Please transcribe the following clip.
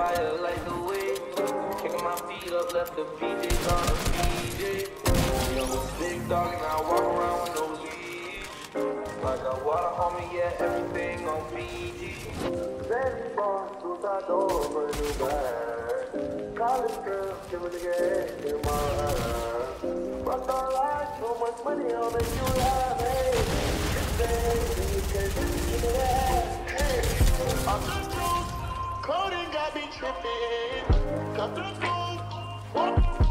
fire like a wave. Kicking my feet up, left the PJs on the beat. I'm a big dog and I walk around with no leash. Like got water on me, yeah, everything on PG. Very far through that door, but you back. College girls, give it a game, in my life. Rock our lives, so much money I'll make you laugh, hey. It's be tripping. Cause the school.